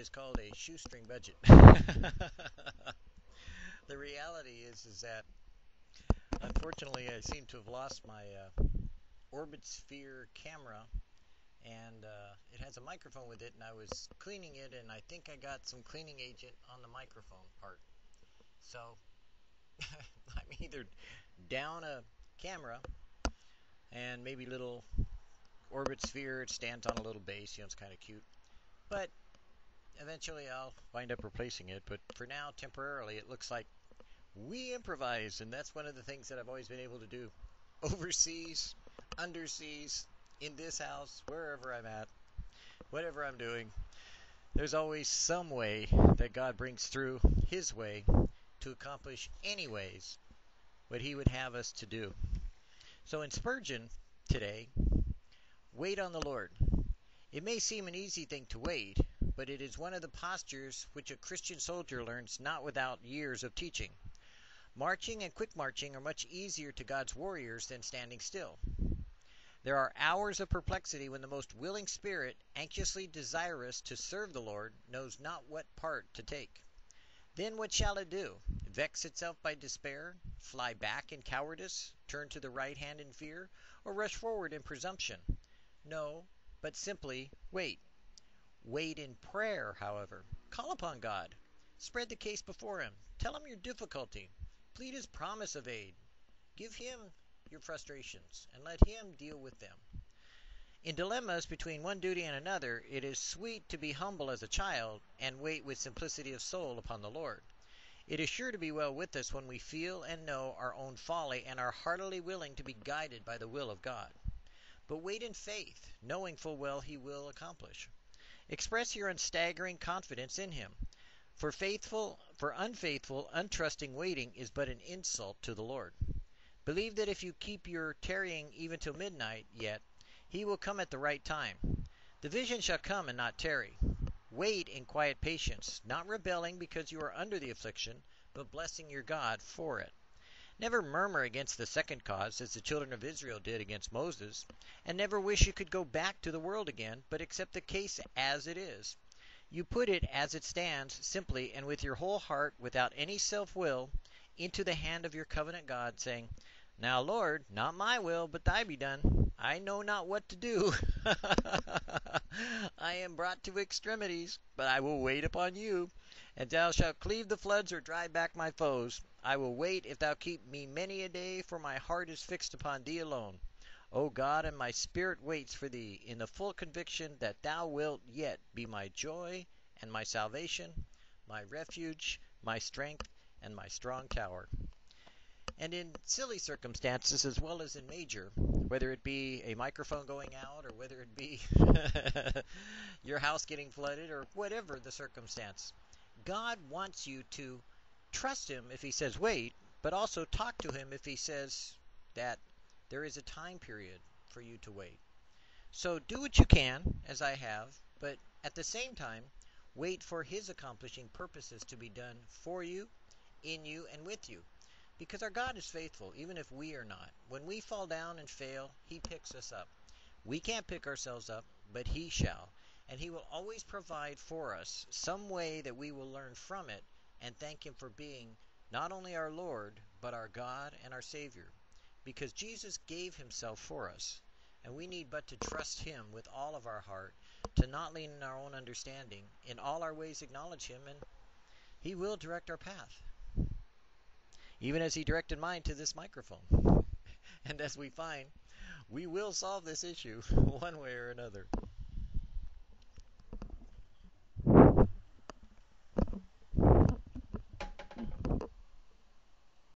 is called a shoestring budget. the reality is is that unfortunately I seem to have lost my uh, Orbit Sphere camera and uh, it has a microphone with it and I was cleaning it and I think I got some cleaning agent on the microphone part. So I'm either down a camera and maybe little orbit sphere it stands on a little base you know it's kind of cute but eventually I'll wind up replacing it but for now temporarily it looks like we improvise and that's one of the things that I've always been able to do overseas underseas in this house wherever I'm at whatever I'm doing there's always some way that God brings through his way to accomplish anyways what he would have us to do so in Spurgeon today Wait on the Lord. It may seem an easy thing to wait, but it is one of the postures which a Christian soldier learns not without years of teaching. Marching and quick marching are much easier to God's warriors than standing still. There are hours of perplexity when the most willing spirit, anxiously desirous to serve the Lord, knows not what part to take. Then what shall it do? Vex itself by despair? Fly back in cowardice? Turn to the right hand in fear? Or rush forward in presumption? No, but simply wait. Wait in prayer, however. Call upon God. Spread the case before Him. Tell Him your difficulty. Plead His promise of aid. Give Him your frustrations and let Him deal with them. In dilemmas between one duty and another, it is sweet to be humble as a child and wait with simplicity of soul upon the Lord. It is sure to be well with us when we feel and know our own folly and are heartily willing to be guided by the will of God but wait in faith, knowing full well he will accomplish. Express your unstaggering confidence in him. For faithful, for unfaithful, untrusting waiting is but an insult to the Lord. Believe that if you keep your tarrying even till midnight yet, he will come at the right time. The vision shall come and not tarry. Wait in quiet patience, not rebelling because you are under the affliction, but blessing your God for it. Never murmur against the second cause, as the children of Israel did against Moses, and never wish you could go back to the world again, but accept the case as it is. You put it as it stands, simply and with your whole heart, without any self will, into the hand of your covenant God, saying, Now, Lord, not my will, but thy be done. I know not what to do. I am brought to extremities, but I will wait upon you. And thou shalt cleave the floods or drive back my foes. I will wait if thou keep me many a day, for my heart is fixed upon thee alone. O God, and my spirit waits for thee, in the full conviction that thou wilt yet be my joy and my salvation, my refuge, my strength, and my strong tower. And in silly circumstances as well as in major, whether it be a microphone going out or whether it be your house getting flooded or whatever the circumstance, God wants you to trust him if he says wait, but also talk to him if he says that there is a time period for you to wait. So do what you can, as I have, but at the same time, wait for his accomplishing purposes to be done for you, in you, and with you. Because our God is faithful, even if we are not. When we fall down and fail, he picks us up. We can't pick ourselves up, but he shall. And he will always provide for us some way that we will learn from it and thank Him for being not only our Lord, but our God and our Savior. Because Jesus gave Himself for us, and we need but to trust Him with all of our heart, to not lean in our own understanding, in all our ways acknowledge Him, and He will direct our path. Even as He directed mine to this microphone. and as we find, we will solve this issue one way or another.